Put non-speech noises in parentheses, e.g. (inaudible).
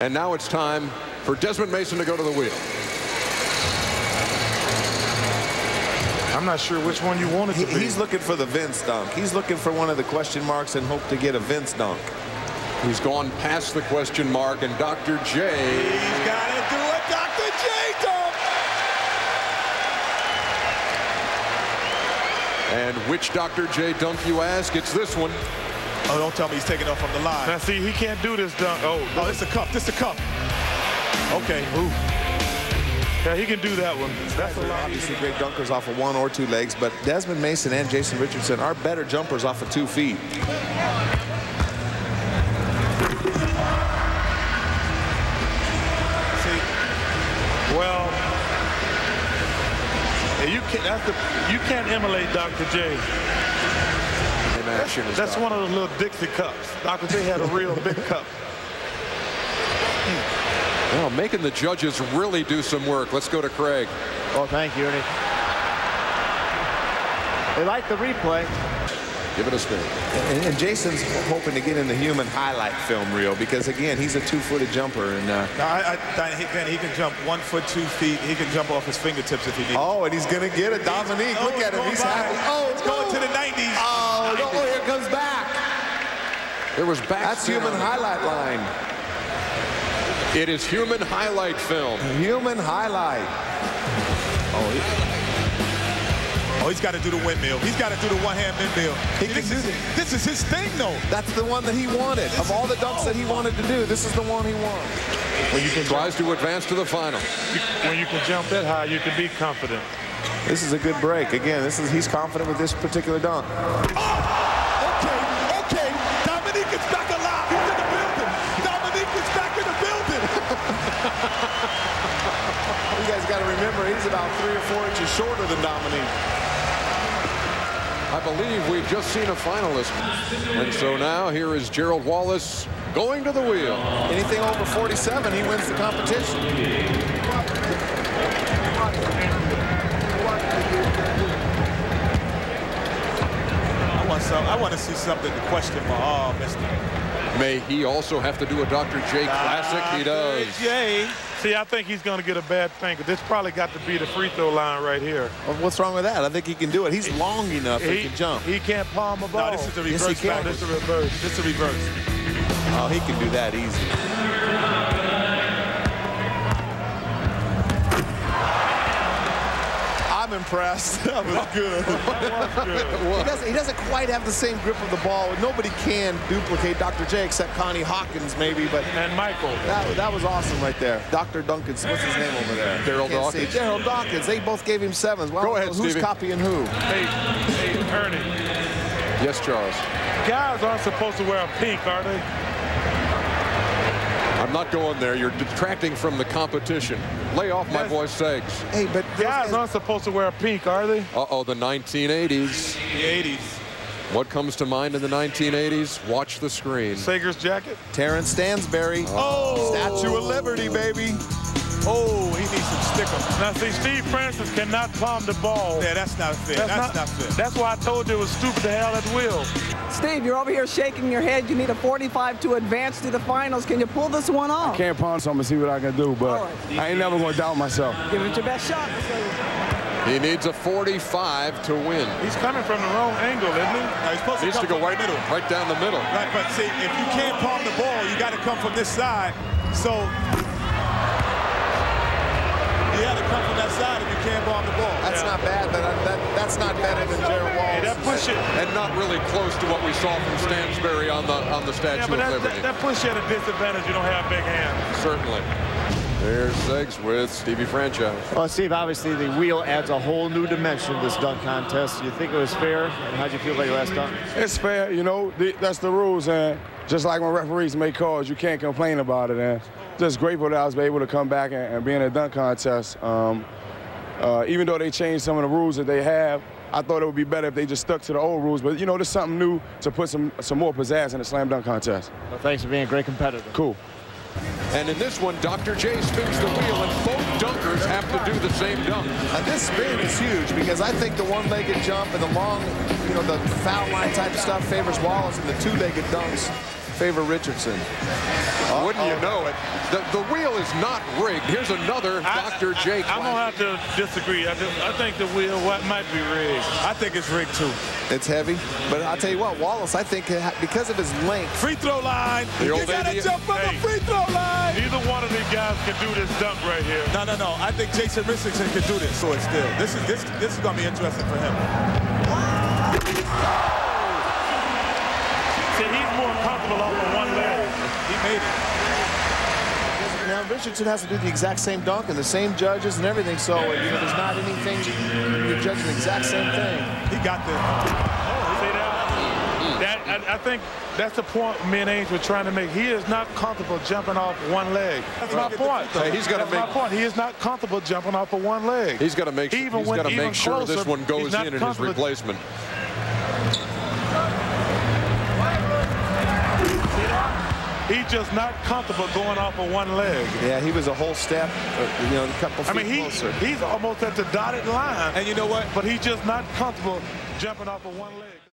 And now it's time for Desmond Mason to go to the wheel. I'm not sure which one you want it to He, be. he's looking for the Vince dunk. He's looking for one of the question marks and hope to get a Vince dunk. He's gone past the question mark, and Dr. J He's got to do it, Dr. J. Dunk. And which Dr. J dunk you ask? It's this one. Oh, don't tell me he's taking off from the line. now, see, he can't do this dunk. Oh, Oh, it's a cup. This is a cup. Okay. Ooh. yeah, he can do that one. That's a lot. Obviously great dunkers off of one or two legs, but Desmond Mason and Jason Richardson are better jumpers off of two feet. See, Well, you can't. That's the, you can't emulate Dr. J. In action is That's one of those little Dixie cups. Dr. J had a real big (laughs) cup. Well, making the judges really do some work. Let's go to Craig. Oh, thank you, Ernie. They like the replay. Give it a spin. And, and Jason's hoping to get in the human highlight film reel because, again, he's a two-footed jumper. And uh, now, I, I, he, can, he can jump one foot, two feet. He can jump off his fingertips if he needs. Oh, and he's going to get it. Dominique, Oh, look it's at him. He's happy. Oh, it's going to the 90s. Oh, no, oh, here comes back. There was back. That's human highlight line. It is human highlight film. Human highlight. Oh, he, oh, he's got to do the windmill. He's got to do the one-hand windmill. He See, can this, do is, that. this is his thing, though. That's the one that he wanted. Of all the dunks that he wanted to do, this is the one he wanted. When you can Tries to advance to the final. when you can jump that high, you can be confident. This is a good break. Again, this is he's confident with this particular dunk. Okay, about three or four inches shorter than Dominique. I believe we've just seen a finalist. And so now here is Gerald Wallace going to the wheel. Anything over 47, he wins the competition. I want some. I want to see something to question my. Oh, Mister. May he also have to do a Dr. J Classic? He does. Jay. See, I think he's going to get a bad finger. This probably got to be the free throw line right here. Well, what's wrong with that? I think he can do it. He's long enough he, can jump. He can't palm a ball. No, this is a Yes, reverse. he can. This is a reverse. This is a reverse. Oh, he can do that easy. I'm impressed. (laughs) (laughs) That was good. he, doesn't, he doesn't quite have the same grip of the ball. Nobody can duplicate Dr. J except Connie Hawkins, maybe, but And Michael. that, that was awesome right there. Dr. Duncan, what's his name over there? Darryl Dawkins. Darryl Dawkins. They both gave him sevens. Well, Go ahead, Who's Stevie. copying who? Hey, hey, Ernie. Yes, Charles. Guys aren't supposed to wear a pink, are they? I'm not going there. You're detracting from the competition. Lay off my Yes. boy Segs. Hey, but Guys aren't supposed to wear a pink, are they? Uh-oh, the 1980s. The 80s. What comes to mind in the 1980s? Watch the screen. Sager's jacket? Terrence Stansbury. Oh. Statue of Liberty, baby. Oh, he needs some sticker. Now, see, Steve Francis cannot palm the ball. Yeah, that's not fair. That's, not, fair. That's why I told you it was stupid to hell at will. Steve, you're over here shaking your head. You need a 45 to advance to the finals. Can you pull this one off? I can't pawn something to see what I can do, but All right. I ain't never gonna doubt myself. Give it your best shot. He needs a 45 to win. He's coming from the wrong angle, isn't he? Now, he's supposed Needs to to go from right, the middle. right down the middle. Right, but see, if you can't palm the ball, you got to come from this side. So that's not better than Gerald Hey, that Wallace. push it. And not really close to what we saw from Stansbury on the on the Statue Yeah, but of that, Liberty. that, that push you at a disadvantage. You don't have big hands. Certainly. There's Segs with Stevie Franchise. Well, Steve, obviously the wheel adds a whole new dimension to this dunk contest. You think it was fair? And how'd you feel about your last dunk? It's fair, you know. The, that's the rules, and just like when referees make calls, you can't complain about it. And just grateful that I was able to come back and, and be in a dunk contest. Um, uh, even though they changed some of the rules that they have, I thought it would be better if they just stuck to the old rules. But you know, there's something new to put some some more pizzazz in the slam dunk contest. Well, thanks for being a great competitor. Cool. And in this one, Dr. J spins the wheel, and both dunkers have to do the same dunk. And this spin is huge because I think the one-legged jump and the long, you know, the foul line type of stuff favors Wallace and the two-legged dunks favor Richardson. Wouldn't you know it? The, the wheel is not rigged. Here's another Dr. J. I, am gonna have to disagree. I, just, I think the wheel what might be rigged. I think it's rigged too. It's heavy, but I'll tell you what, Wallace, I think because of his length. Free throw line. The you gotta jump from Hey. the free throw line. Neither one of these guys can do this dunk right here. No, no, no. I think Jason Richardson can do this. So it's still. This is this this is gonna be interesting for him. See, he's more comfortable off of one leg. He made it. Now Richardson has to do the exact same dunk and the same judges and everything. So you know, there's not anything you're judging the exact same thing. He got the. Oh, See that? That I, I think that's the point me and Ainge were trying to make. He is not comfortable jumping off one leg. That's my point. Hey, he's gotta That's make- my point. He is not comfortable jumping off of one leg. He's got to make, Even he's when- got to even make sure this one goes in in his replacement. He's just not comfortable going off of one leg. Yeah, he was a whole step, uh, you know, a couple feet I mean, he, closer. he's almost at the dotted line, And you know what? but he's just not comfortable jumping off of one leg.